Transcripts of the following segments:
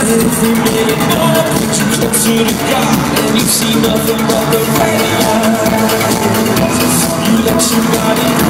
Every minute more you closer to God And you see nothing but the right You let your body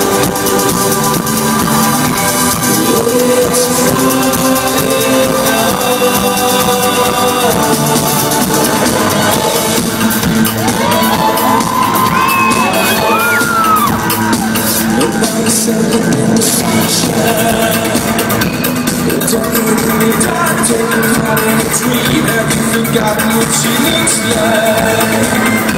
like never before Dream everything got what she looks like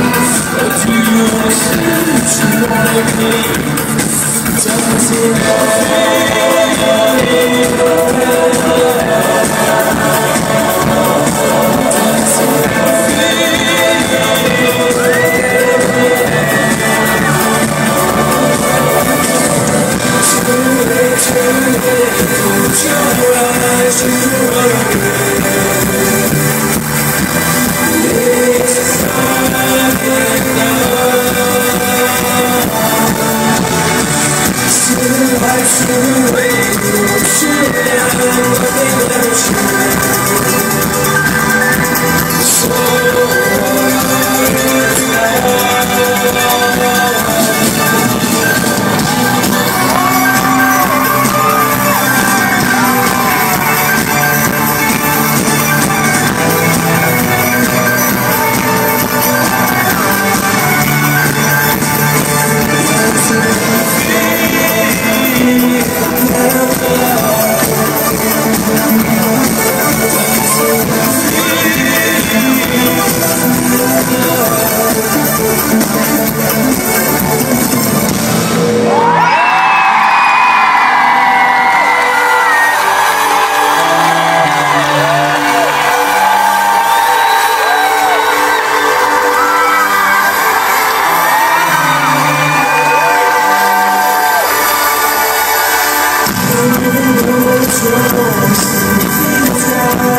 Listen.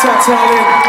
Tatalia.